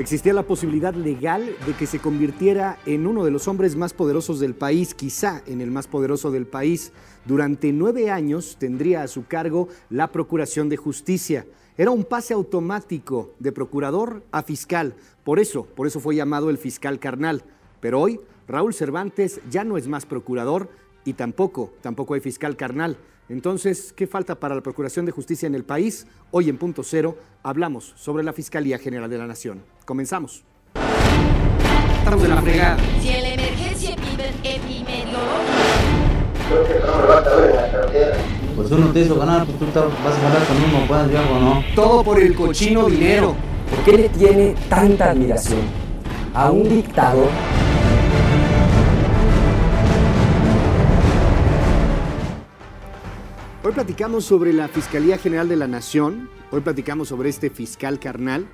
Existía la posibilidad legal de que se convirtiera en uno de los hombres más poderosos del país, quizá en el más poderoso del país. Durante nueve años tendría a su cargo la Procuración de Justicia. Era un pase automático de procurador a fiscal. Por eso, por eso fue llamado el fiscal carnal. Pero hoy, Raúl Cervantes ya no es más procurador y tampoco, tampoco hay fiscal carnal. Entonces, ¿qué falta para la Procuración de Justicia en el país? Hoy en Punto Cero hablamos sobre la Fiscalía General de la Nación. Comenzamos. Estamos de la fregada. Si en la emergencia Creo que no me va a caber en la cartera. Pues uno te hizo ganar, pues tú vas a ganar con uno, puedes ver o no. Todo por el cochino dinero. ¿Por qué le tiene tanta admiración a un dictador Hoy platicamos sobre la Fiscalía General de la Nación, hoy platicamos sobre este fiscal carnal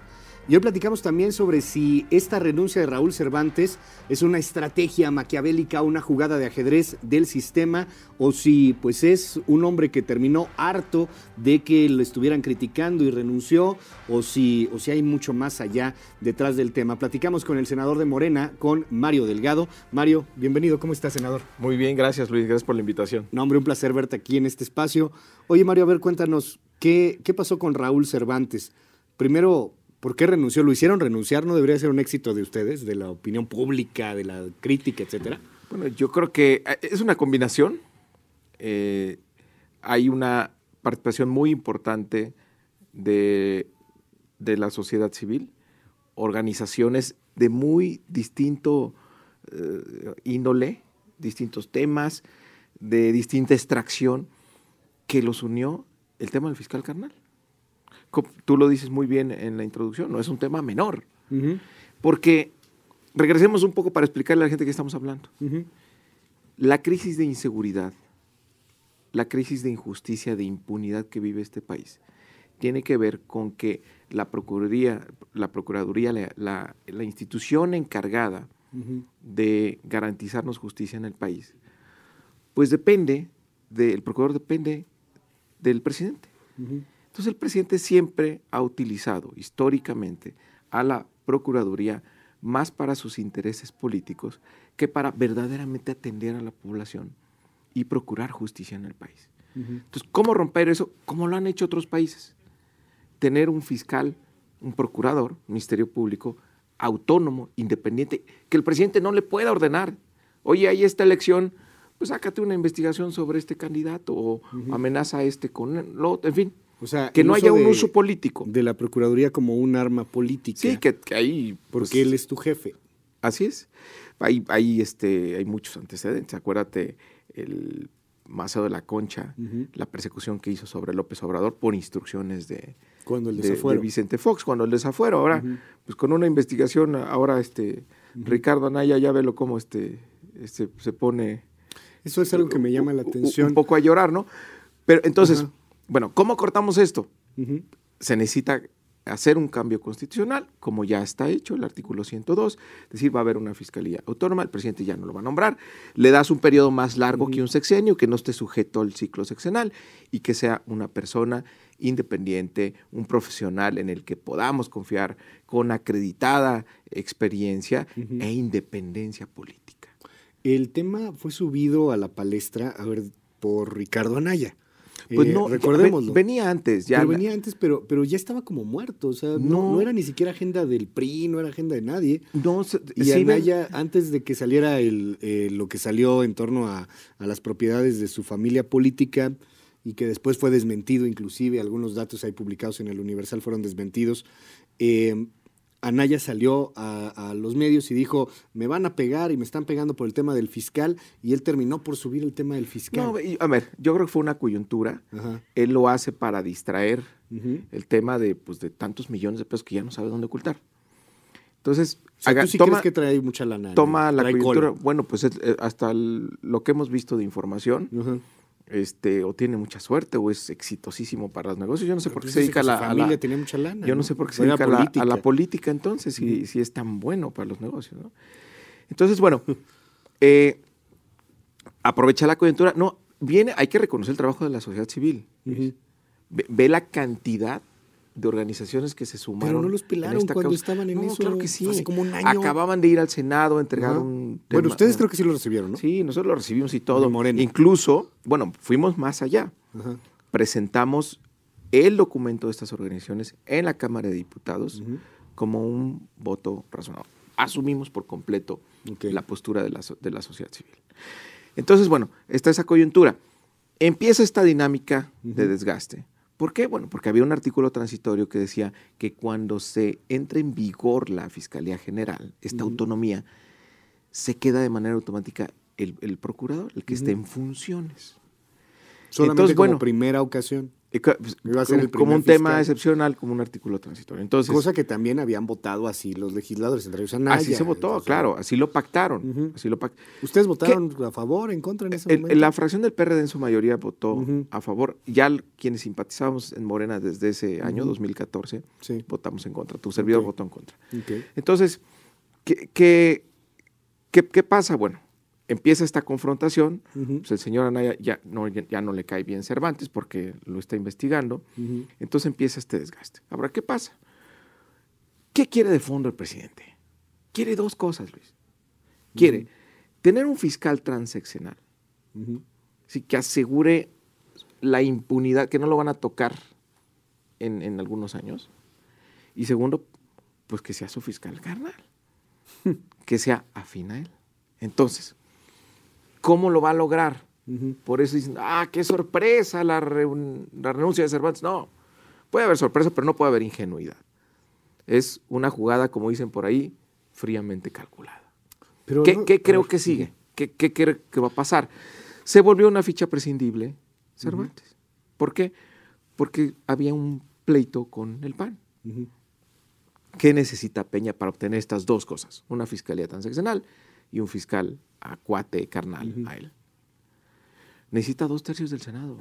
y hoy platicamos también sobre si esta renuncia de Raúl Cervantes es una estrategia maquiavélica, una jugada de ajedrez del sistema o si pues es un hombre que terminó harto de que lo estuvieran criticando y renunció o si, o si hay mucho más allá detrás del tema. Platicamos con el senador de Morena, con Mario Delgado. Mario, bienvenido, ¿cómo estás, senador? Muy bien, gracias Luis, gracias por la invitación. No, hombre, un placer verte aquí en este espacio. Oye, Mario, a ver, cuéntanos, ¿qué, qué pasó con Raúl Cervantes? Primero, ¿por qué renunció? ¿Lo hicieron renunciar? ¿No debería ser un éxito de ustedes, de la opinión pública, de la crítica, etcétera? Bueno, yo creo que eh, es una combinación. Eh, hay una participación muy importante de, de la sociedad civil, organizaciones de muy distinto eh, índole, distintos temas, de distinta extracción, que los unió el tema del fiscal carnal. Tú lo dices muy bien en la introducción, no es un tema menor, porque regresemos un poco para explicarle a la gente que estamos hablando. La crisis de inseguridad, la crisis de injusticia, de impunidad que vive este país, tiene que ver con que la Procuraduría, la, Procuraduría, la, la- la institución encargada de garantizarnos justicia en el país, pues depende, de- el procurador depende del presidente. Entonces el presidente siempre ha utilizado históricamente a la Procuraduría más para sus intereses políticos que para verdaderamente atender a la población y procurar justicia en el país. Entonces, ¿cómo romper eso? Como lo han hecho otros países. Tener un fiscal, un procurador, un ministerio público autónomo, independiente, que el presidente no le pueda ordenar. Oye, hay esta elección, pues sácate una investigación sobre este candidato o amenaza a este con lo otro, en fin. O sea, que no haya un de- uso político. De la Procuraduría como un arma política. Sí, que, que ahí... Porque pues, él es tu jefe. Así es. Hay, hay, este, hay muchos antecedentes. Acuérdate el Maceo de la Concha, la persecución que hizo sobre López Obrador por instrucciones de, Cuando el de- Vicente Fox, cuando el desafuero. Ahora, pues con una investigación, ahora este Ricardo Anaya ya velo cómo este, este se pone Eso es algo que me llama la atención. un poco a llorar, ¿no? Pero entonces. Bueno, ¿cómo cortamos esto? Se necesita hacer un cambio constitucional, como ya está hecho el artículo 102, es decir, va a haber una fiscalía autónoma, el presidente ya no lo va a nombrar, le das un periodo más largo que un sexenio, que no esté sujeto al ciclo sexenal y que sea una persona independiente, un profesional en el que podamos confiar con acreditada experiencia e independencia política. El tema fue subido a la palestra, a ver, por Ricardo Anaya. Pues Eh, no, recordémoslo. ven- venía antes, ya pero venía antes, pero, pero ya estaba como muerto. O sea, no, No. no era ni siquiera agenda del PRI, no era agenda de nadie. no, Y sí, ven- Anaya, antes de que saliera el, eh, lo que salió en torno a, a las propiedades de su familia política y que después fue desmentido, inclusive algunos datos ahí publicados en el Universal fueron desmentidos, eh, Anaya salió a, a los medios y dijo, me van a pegar y me están pegando por el tema del fiscal, y él terminó por subir el tema del fiscal. No, a ver, yo creo que fue una coyuntura. Ajá. Él lo hace para distraer el tema de, pues, de tantos millones de pesos que ya no sabe dónde ocultar. Entonces, O sea, haga- ¿tú sí toma, crees que trae mucha lana? toma la coyuntura. cola. Bueno, pues es- eh, hasta el- lo que hemos visto de información. Este, o tiene mucha suerte o es exitosísimo para los negocios. Yo no sé por qué se dedica a la, su a familia la- tenía mucha lana. Yo no sé por qué se dedica a la, a la política. entonces, si, si es tan bueno para los negocios. ¿no? Entonces, bueno, eh, aprovecha la coyuntura. No, viene, hay que reconocer el trabajo de la sociedad civil. Ve la cantidad de organizaciones que se sumaron. no los pelaron cuando causa. estaban en No, eso, Claro que sí. hace como un año. Acababan de ir al Senado a entregar Ajá. un. Bueno, tema- ustedes creo que sí lo recibieron, ¿no? Sí, nosotros lo recibimos y todo. Incluso, bueno, fuimos más allá. Ajá. Presentamos el documento de estas organizaciones en la Cámara de Diputados como un voto razonable. Asumimos por completo la postura de la, de la sociedad civil. Entonces, bueno, está esa coyuntura. Empieza esta dinámica de desgaste. ¿Por qué? Bueno, porque había un artículo transitorio que decía que cuando se entra en vigor la Fiscalía General, esta autonomía, se queda de manera automática el, el procurador, el que esté en funciones. Solamente Entonces, como bueno, primera ocasión. Pues, Iba a ser como, el como primer un tema excepcional, como un artículo transitorio. Entonces, Cosa que también habían votado así los legisladores, entre ellos Anaya. así se votó, entonces, claro, así lo pactaron. Así lo pac- ¿Ustedes votaron a favor, en contra en ese El- momento? la fracción del PRD en su mayoría votó a favor. Ya quienes simpatizábamos en Morena desde ese año, 2014, Sí. votamos en contra. Tu servidor votó en contra. Entonces, ¿qué, qué, qué- qué pasa? Bueno, empieza esta confrontación. Pues el señor Anaya ya no, ya, ya no le cae bien Cervantes porque lo está investigando. Entonces empieza este desgaste. Ahora, ¿qué pasa? ¿Qué quiere de fondo el presidente? Quiere dos cosas, Luis. Quiere tener un fiscal transeccional, que asegure la impunidad, que no lo van a tocar en, en algunos años. Y segundo, pues que sea su fiscal carnal, que sea afín a él. Entonces, ¿cómo lo va a lograr? Por eso dicen, ah, qué sorpresa la, la renuncia de Cervantes. No, puede haber sorpresa, pero no puede haber ingenuidad. Es una jugada, como dicen por ahí, fríamente calculada. Pero ¿Qué, no- qué creo ver, que sigue? ¿Qué, qué que va a pasar? Se volvió una ficha prescindible Cervantes. ¿Por qué? Porque había un pleito con el PAN. ¿Qué necesita Peña para obtener estas dos cosas? Una fiscalía transaccional y un fiscal acuate carnal a él. Necesita dos tercios del Senado.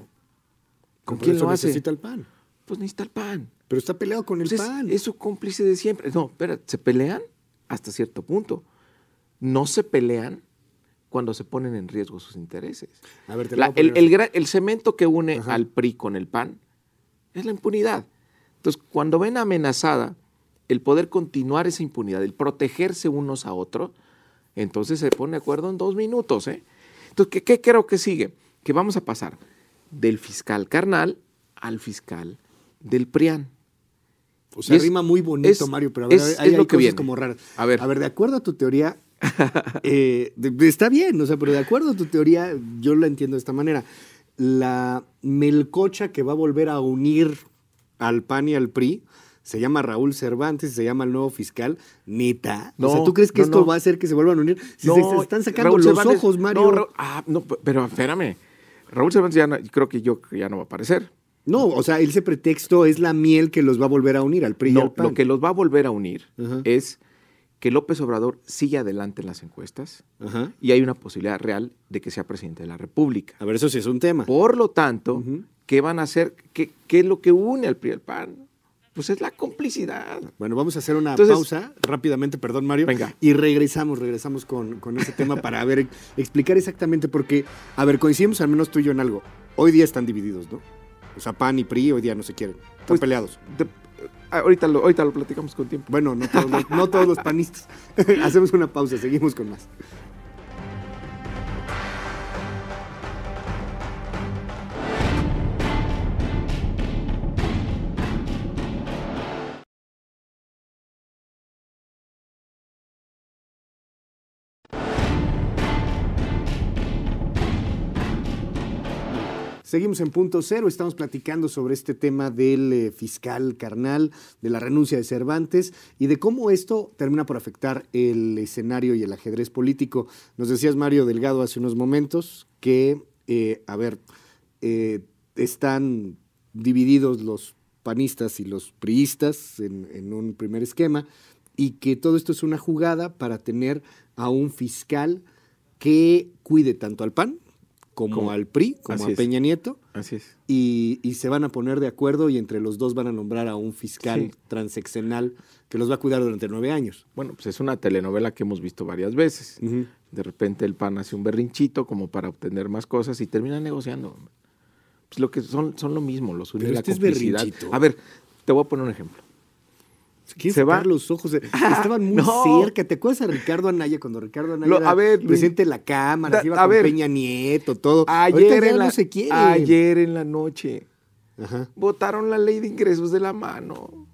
¿Con quién lo hace? necesita el PAN. Pues necesita el PAN. Pero está peleado con el Pues es, PAN. es su cómplice de siempre. No, espera, se pelean hasta cierto punto. No se pelean cuando se ponen en riesgo sus intereses. A ver, te La- lo voy a el, cemento que une Ajá. al PRI con el PAN es la impunidad. Entonces, cuando ven amenazada el poder continuar esa impunidad, el protegerse unos a otros, entonces se pone de acuerdo en dos minutos. ¿eh? Entonces, ¿qué, qué creo que sigue? Que vamos a pasar del fiscal carnal al fiscal del PRIAN. O sea, es- rima muy bonito, es- Mario, pero a ver, es- a ver, es ahí lo hay que cosas viene. como raras. A ver. de acuerdo a tu teoría, eh, de- está bien, o sea, pero de acuerdo a tu teoría, yo la entiendo de esta manera. La melcocha que va a volver a unir al PAN y al PRI se llama Raúl Cervantes, se llama el nuevo fiscal, neta. o sea, No, ¿tú crees que no, esto no. va a hacer que se vuelvan a unir? Si se, se están sacando Raúl los Cervantes- ojos, Mario. No, No, Ra- ah, no, pero espérame. Raúl Cervantes ya no- creo que yo ya no va a aparecer. o sea, ese pretexto es la miel que los va a volver a unir al PRI y al No, PAN. lo que los va a volver a unir es que López Obrador sigue adelante en las encuestas y hay una posibilidad real de que sea presidente de la República. A ver, eso sí es un tema. Por lo tanto. ¿qué van a hacer? ¿Qué, qué es lo que une al PRI y al PAN? Pues es la complicidad. Bueno, vamos a hacer una Entonces- pausa rápidamente, perdón Mario. Venga. Y regresamos, regresamos con, con ese tema para ver, explicar exactamente porque, a ver, coincidimos al menos tú y yo en algo. Hoy día están divididos, ¿no? O sea, PAN y PRI hoy día no se quieren. Están Pues- peleados. De- ah, ahorita, lo, ahorita lo platicamos con tiempo. Bueno, no todos los, no todos los panistas. Hacemos una pausa, seguimos con más. Seguimos en punto cero, estamos platicando sobre este tema del eh, fiscal carnal, de la renuncia de Cervantes y de cómo esto termina por afectar el escenario y el ajedrez político. Nos decías, Mario Delgado, hace unos momentos que, eh, a ver, eh, están divididos los panistas y los priistas en, en un primer esquema y que todo esto es una jugada para tener a un fiscal que cuide tanto al PAN como, al PRI, como así a es. Peña Nieto, Así es. y, y se van a poner de acuerdo y entre los dos van a nombrar a un fiscal Sí. transeccional que los va a cuidar durante nueve años. Bueno, pues es una telenovela que hemos visto varias veces. De repente el PAN hace un berrinchito como para obtener más cosas y termina negociando. Pues lo que son, son lo mismo, los une Pero la este es berrinchito. A ver, Te voy a poner un ejemplo. ¿Quieres Se va- los ojos? Estaban muy no. cerca. ¿Te acuerdas a Ricardo Anaya cuando Ricardo Anaya Lo- era a ver, Luis, presidente de la Cámara, da- se iba a con ver. Peña Nieto, todo? Ayer en, la, no se quiere. ayer en la noche Ajá. votaron la ley de ingresos de la mano.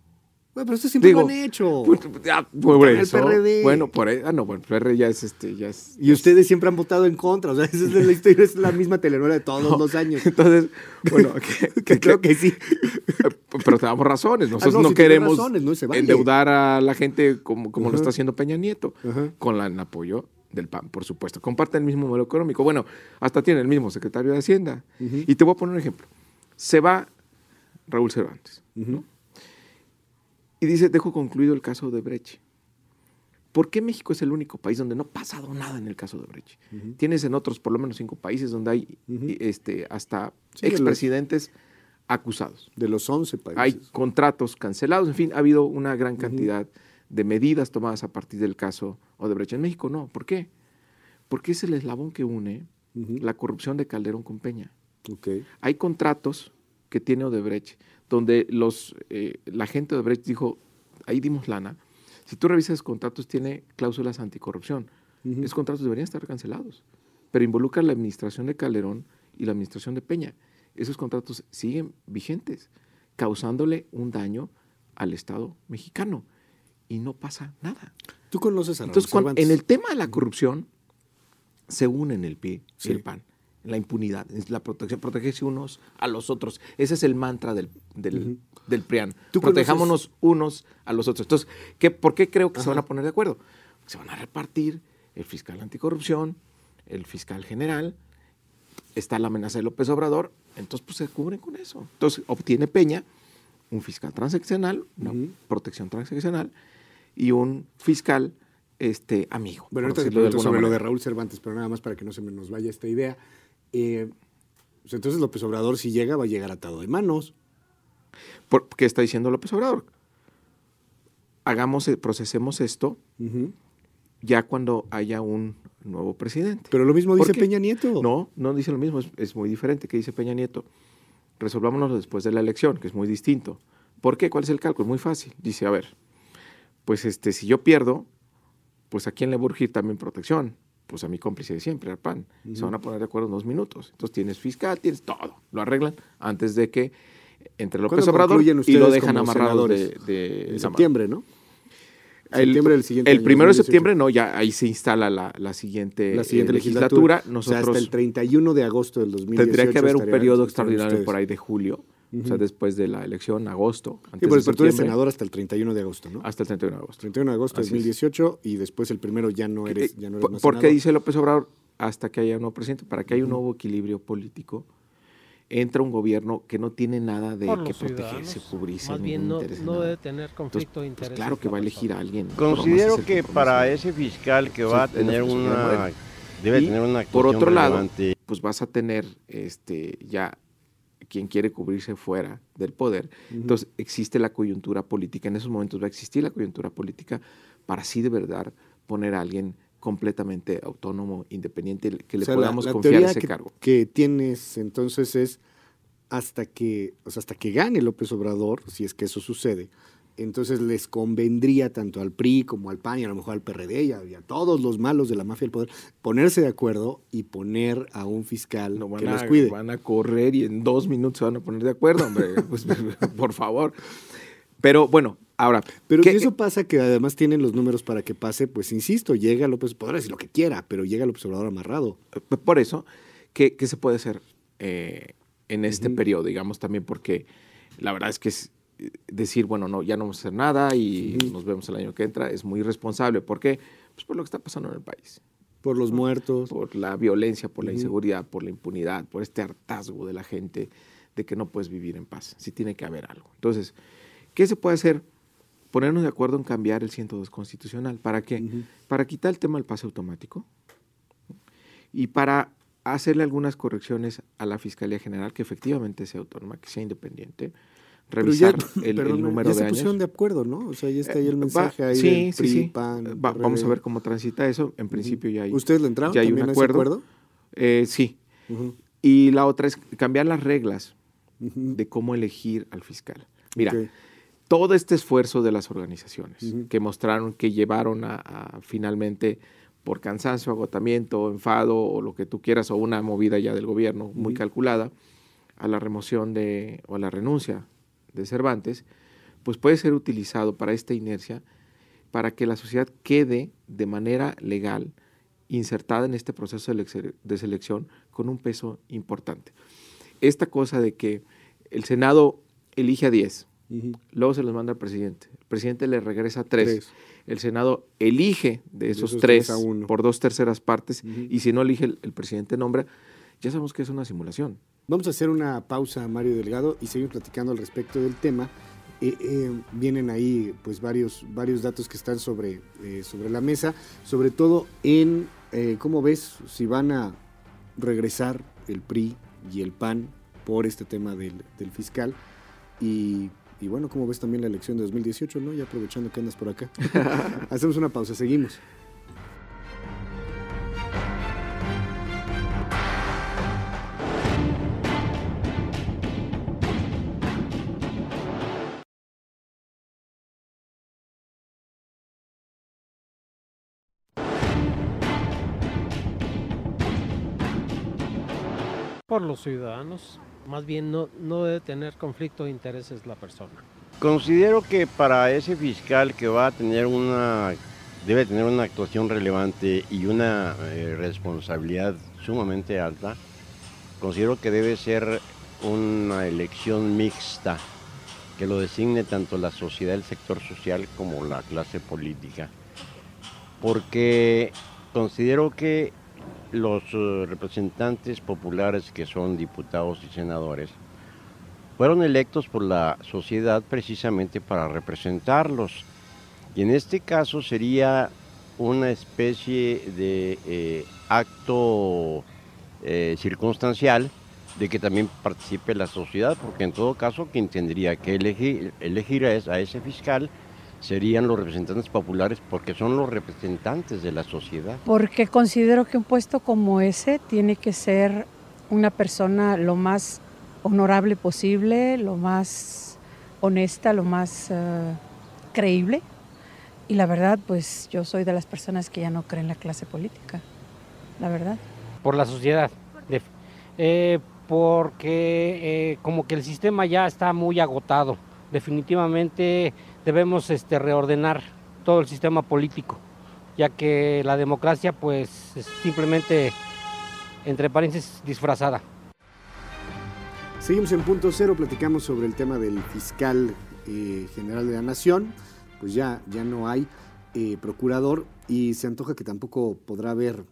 Bueno, pero esto siempre Digo, lo han hecho. Pues, ya, por El eso. PRD. Bueno, por eso. Ah, no, bueno, el PRD ya es este, ya es. Y ustedes siempre han votado en contra. O sea, esa es la historia, es la misma telenovela de todos los años. Entonces, bueno, que, Que que- creo que sí. pero te damos razones. Nosotros no, queremos razones, no se vale. endeudar a la gente como, como lo está haciendo Peña Nieto, con la, el apoyo del PAN, por supuesto. Comparten el mismo modelo económico. Bueno, hasta tiene el mismo secretario de Hacienda. Y te voy a poner un ejemplo. Se va Raúl Cervantes. ¿no? Y dice, dejo concluido el caso de Brecht. ¿Por qué México es el único país donde no ha pasado nada en el caso de Brecht? Tienes en otros por lo menos cinco países donde hay este, hasta Sí, expresidentes acusados. De los 11 países. Hay contratos cancelados, en fin, ha habido una gran cantidad de medidas tomadas a partir del caso Odebrecht. En México no, ¿por qué? Porque es el eslabón que une la corrupción de Calderón con Peña. Hay contratos que tiene Odebrecht donde los, eh, la gente de Odebrecht dijo, ahí dimos lana. Si tú revisas contratos, tiene cláusulas anticorrupción. Esos contratos deberían estar cancelados, pero involucran la administración de Calderón y la administración de Peña. Esos contratos siguen vigentes, causándole un daño al Estado mexicano y no pasa nada. Tú conoces a Entonces, en el tema de la corrupción, se unen el PRI Sí. y el PAN. La impunidad, es la protección, protegerse unos a los otros. Ese es el mantra del, del, del PRIAN. ¿Tú Protejámonos unos a los otros. Entonces, ¿qué, ¿por qué creo que se van a poner de acuerdo? Se van a repartir el fiscal anticorrupción, el fiscal general, está la amenaza de López Obrador, entonces pues se cubren con eso. Entonces obtiene Peña un fiscal transaccional, una protección transaccional y un fiscal este, amigo. Bueno, ahorita alguna sobre lo de manera. Raúl Cervantes, pero nada más para que no se nos vaya esta idea. Eh, pues entonces López Obrador, si llega, va a llegar atado de manos. Por- ¿Qué está diciendo López Obrador? Hagamos, eh, procesemos esto ya cuando haya un nuevo presidente. Pero lo mismo ¿Por dice? Peña Nieto. No, no dice lo mismo, es, es muy diferente. ¿Qué dice Peña Nieto? Resolvámonos después de la elección, que es muy distinto. ¿Por qué? ¿Cuál es el cálculo? Muy fácil. Dice, a ver, pues este, si yo pierdo, pues a quién le va a urgir también protección? Pues a mi cómplice de siempre, al PAN. Se van a poner de acuerdo en dos minutos. Entonces tienes fiscal, tienes todo. Lo arreglan antes de que entre López ¿Cuándo Obrador y lo dejan amarrado de, de En septiembre, ¿no? el, Septiembre del siguiente el año, primero de 2018. septiembre, no, ya ahí se instala la, la siguiente, La siguiente eh, legislatura. legislatura. o sea, Nosotros hasta el 31 de agosto del 2018. tendría que haber un periodo extraordinario ustedes. por ahí de julio, o sea, después de la elección, agosto, Sí, antes por de eso, pero tú eres senador hasta el 31 de agosto, ¿no? hasta el 31 de agosto. 31 de agosto de Así es. 2018 y después el primero ya no eres, ya no eres ¿Por, más por qué dice López Obrador hasta que haya un nuevo presidente? Para que haya un nuevo equilibrio político, entra un gobierno que no tiene nada de por que protegerse, cubrirse, Más bien no, interés no debe tener Entonces, conflicto de pues intereses. claro que va a elegir a alguien. Considero que para ese fiscal que va a Sí, la tener una debe Y, tener una por otro lado, relevante. pues vas a tener este ya quien quiere cubrirse fuera del poder. Entonces existe la coyuntura política. En esos momentos va a existir la coyuntura política para así de verdad poner a alguien completamente autónomo, independiente, que le O sea, la- podamos la confiar ese que, cargo. que tienes entonces es hasta que, o sea, hasta que gane López Obrador, si es que eso sucede, entonces les convendría tanto al PRI como al PAN y a lo mejor al PRD y a, y a todos los malos de la mafia del poder ponerse de acuerdo y poner a un fiscal No, que los a, cuide. van a correr y en dos minutos se van a poner de acuerdo, hombre. Pues, por favor. Pero bueno, ahora. Pero ¿qué- si eso pasa, que además tienen los números para que pase, pues insisto, llega López, podrá decir lo que quiera, pero llega López Obrador amarrado. Por eso, ¿qué, qué se puede hacer eh, en este periodo? Digamos también porque la verdad es que es, eh, decir, bueno, no, ya no vamos a hacer nada y nos vemos el año que entra es muy irresponsable. ¿Por qué? Pues por lo que está pasando en el país. Por los muertos. Por la violencia, por la inseguridad, por la impunidad, por este hartazgo de la gente de que no puedes vivir en paz. Sí tiene que haber algo. Entonces, ¿qué se puede hacer? Ponernos de acuerdo en cambiar el 102 constitucional. ¿Para qué? Para quitar el tema del pase automático y para hacerle algunas correcciones a la Fiscalía General, que efectivamente sea autónoma, que sea independiente, Ya, revisar el, número ya de se años. pusieron de acuerdo, ¿no? O sea, ya está ahí el Va- mensaje ahí sí, del sí, PRI, sí. PAN, Va- vamos a ver cómo transita eso. En principio ya hay. ¿Ustedes le entraron ya hay un acuerdo. acuerdo? Eh, sí. Y la otra es cambiar las reglas de cómo elegir al fiscal. Mira, todo este esfuerzo de las organizaciones que mostraron que llevaron a, a, finalmente por cansancio, agotamiento, enfado o lo que tú quieras o una movida ya del gobierno muy calculada a la remoción de o a la renuncia de Cervantes, pues puede ser utilizado para esta inercia para que la sociedad quede de manera legal insertada en este proceso de selección con un peso importante. Esta cosa de que el Senado elige a 10, luego se los manda al presidente, el presidente le regresa a 3, el Senado elige de esos, tres, por dos terceras partes y si no elige el, presidente nombra, ya sabemos que es una simulación. Vamos a hacer una pausa, Mario Delgado, y seguimos platicando al respecto del tema. Eh, eh, vienen ahí pues varios, varios datos que están sobre, eh, sobre la mesa, sobre todo en ¿Cómo ves si van a regresar el PRI y el PAN por este tema del, fiscal? Y, y, bueno, ¿cómo ves también la elección de 2018, no? Ya aprovechando que andas por acá. Hacemos una pausa, seguimos. Por los ciudadanos. Más bien no, no debe tener conflicto de intereses la persona. Considero que para ese fiscal que va a tener una, debe tener una actuación relevante y una eh, responsabilidad sumamente alta, considero que debe ser una elección mixta que lo designe tanto la sociedad, el sector social como la clase política. Porque considero que los eh, representantes populares que son diputados y senadores fueron electos por la sociedad precisamente para representarlos. Y en este caso sería una especie de eh, acto eh, circunstancial de que también participe la sociedad, porque en todo caso quien tendría que elegir, elegir a ese fiscal serían los representantes populares porque son los representantes de la sociedad. Porque considero que un puesto como ese tiene que ser una persona lo más honorable posible, lo más honesta, lo más uh, creíble. Y la verdad, pues yo soy de las personas que ya no creen en la clase política, la verdad. Por la sociedad, eh, porque eh, como que el sistema ya está muy agotado. Definitivamente debemos este, reordenar todo el sistema político, ya que la democracia pues es simplemente, entre paréntesis, disfrazada. Seguimos en punto cero, platicamos sobre el tema del fiscal eh, general de la nación, pues ya, ya no hay eh, procurador y se antoja que tampoco podrá haber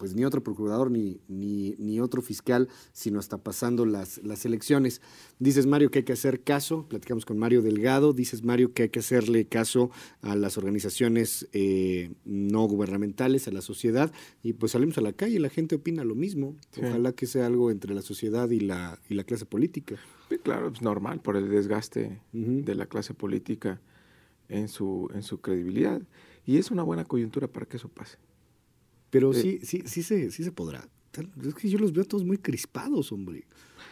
pues ni otro procurador ni, ni, otro fiscal, sino hasta pasando las, las, elecciones. Dices, Mario, que hay que hacer caso, platicamos con Mario Delgado, dices, Mario, que hay que hacerle caso a las organizaciones eh, no gubernamentales, a la sociedad, y pues salimos a la calle y la gente opina lo mismo. Ojalá que sea algo entre la sociedad y la, y la clase política. claro, es normal por el desgaste de la clase política en su, en su credibilidad. Y es una buena coyuntura para que eso pase. Pero eh, sí, sí, sí se, sí se podrá. Es que yo los veo todos muy crispados, hombre.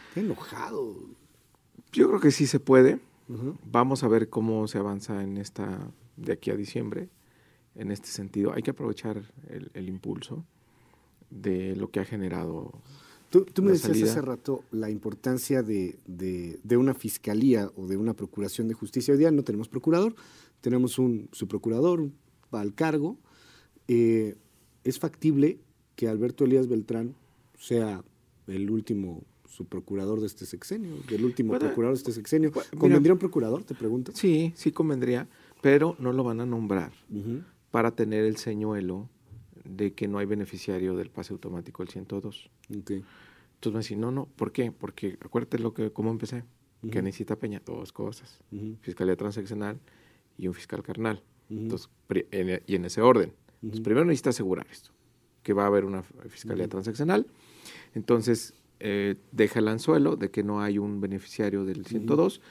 Están enojados. Yo creo que sí se puede. Vamos a ver cómo se avanza en esta, de aquí a diciembre, en este sentido. Hay que aprovechar el, impulso de lo que ha generado. Tú, tú me decías hace rato la importancia de, de, de, una fiscalía o de una procuración de justicia. Hoy día no tenemos procurador, tenemos un subprocurador, va al cargo. Eh, ¿Es factible que Alberto Elías Beltrán sea el último subprocurador de este sexenio, el último procurador de este sexenio? ¿Convendría un procurador, te pregunto? Sí, sí convendría, pero no lo van a nombrar para tener el señuelo de que no hay beneficiario del pase automático del 102. Entonces me dicen, no, no, ¿por qué? Porque acuérdate lo que, cómo empecé, que necesita Peña dos cosas, fiscalía transaccional y un fiscal carnal. Entonces, y en ese orden. Entonces, primero necesita asegurar esto, que va a haber una fiscalía transaccional. Entonces, eh, deja el anzuelo de que no hay un beneficiario del 102,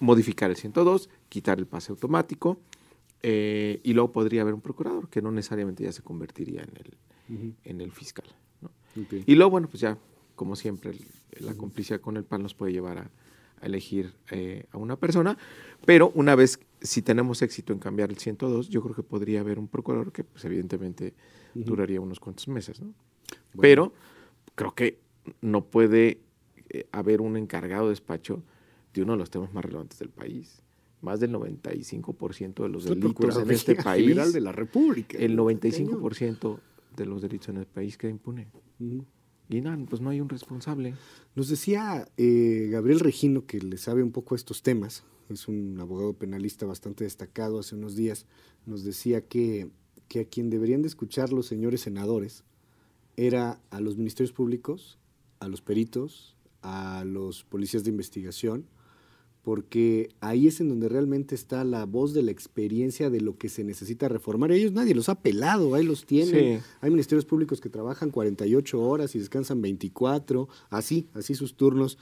modificar el 102, quitar el pase automático, eh, y luego podría haber un procurador que no necesariamente ya se convertiría en el, en el fiscal. Y luego, bueno, pues ya, como siempre, la complicidad con el PAN nos puede llevar a, a elegir eh, a una persona, pero una vez, si tenemos éxito en cambiar el 102, yo creo que podría haber un procurador que pues, evidentemente duraría unos cuantos meses, ¿no? Pero creo que no puede eh, haber un encargado de despacho de uno de los temas más relevantes del país. Más del 95% de los delitos en este país, General de la República. el Cañón. 95% de los delitos en el país queda impune. Y nada, pues no hay un responsable. Nos decía eh, Gabriel Regino, que le sabe un poco estos temas, es un abogado penalista bastante destacado hace unos días, nos decía que, que a quien deberían de escuchar los señores senadores era a los ministerios públicos, a los peritos, a los policías de investigación, porque ahí es en donde realmente está la voz de la experiencia de lo que se necesita reformar. Ellos nadie los ha pelado, ahí los tienen. Sí. Hay ministerios públicos que trabajan 48 horas y descansan 24, así, así sus turnos.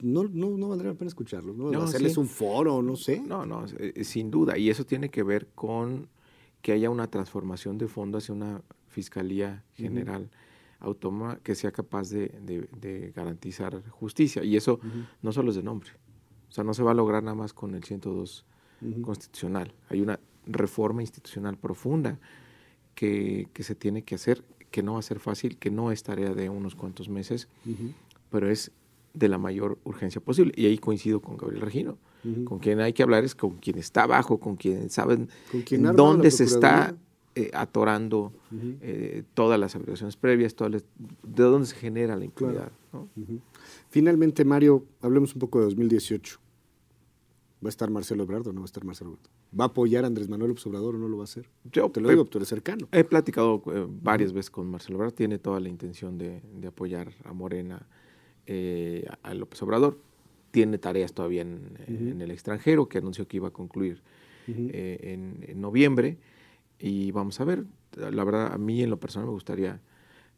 No, no, no valdría la pena escucharlos, ¿no? No, Hacerles sí. un foro, no sé. No, no, eh, sin duda. Y eso tiene que ver con que haya una transformación de fondo hacia una fiscalía general autónoma que sea capaz de, de- de garantizar justicia. Y eso no solo es de nombre. O sea, no se va a lograr nada más con el 102 constitucional. Hay una reforma institucional profunda que, que se tiene que hacer, que no va a ser fácil, que no es tarea de unos cuantos meses, pero es de la mayor urgencia posible. Y ahí coincido con Gabriel Regino. Con quien hay que hablar es con quien está abajo, con quien saben Con quien arma dónde se está eh, atorando eh, todas las averiguaciones previas, todas las- de dónde se genera la impunidad. ¿no? Finalmente, Mario, hablemos un poco de 2018. ¿Va a estar Marcelo Ebrard o no va a estar Marcelo Ebrard? ¿Va a apoyar a Andrés Manuel López Obrador o no lo va a hacer? Yo, Te lo eh, digo, tú eres cercano. He platicado eh, varias veces con Marcelo Ebrard, tiene toda la intención de, de apoyar a Morena, eh, a López Obrador. Tiene tareas todavía en, en el extranjero, que anunció que iba a concluir eh, en, en noviembre. Y vamos a ver, la verdad, a mí en lo personal me gustaría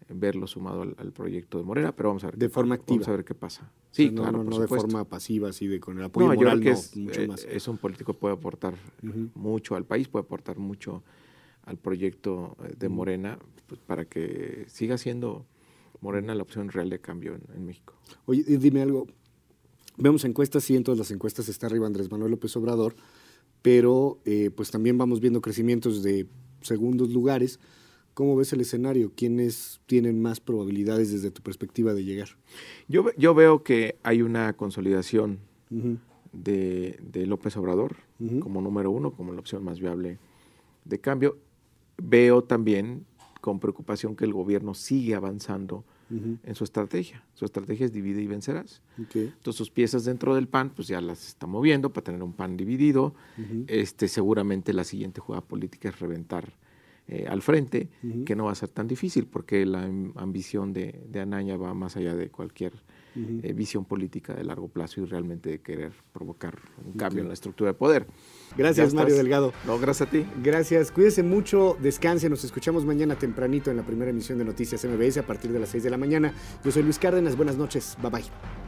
verlo sumado al, al proyecto de Morena, pero vamos a ver. De forma Vamos activa. a ver qué pasa. O Sí, sea, no, claro, no, por no de forma pasiva, así de con el apoyo No, yo creo moral, que no, es, mucho eh, más. es un político puede aportar mucho al país, puede aportar mucho al proyecto eh, de Morena pues, para que siga siendo Morena la opción real de cambio en, en México. Oye, dime algo. Vemos encuestas y en todas las encuestas está arriba Andrés Manuel López Obrador, pero eh, pues también vamos viendo crecimientos de segundos lugares. ¿Cómo ves el escenario? ¿Quiénes tienen más probabilidades desde tu perspectiva de llegar? Yo, yo veo que hay una consolidación de, de López Obrador como número uno, como la opción más viable de cambio. Veo también con preocupación que el gobierno sigue avanzando en su estrategia. Su estrategia es divide y vencerás. Entonces sus piezas dentro del PAN, pues ya las está moviendo para tener un PAN dividido. Este, seguramente la siguiente jugada política es reventar eh, al frente, que no va a ser tan difícil porque la am- ambición de, de Anaya va más allá de cualquier eh, visión política de largo plazo y realmente de querer provocar un cambio en la estructura de poder. Gracias, Mario. Delgado. No, gracias a ti. Gracias, cuídese mucho, descanse, nos escuchamos mañana tempranito en la primera emisión de Noticias MBS a partir de las 6 de la mañana. Yo soy Luis Cárdenas, buenas noches, bye bye.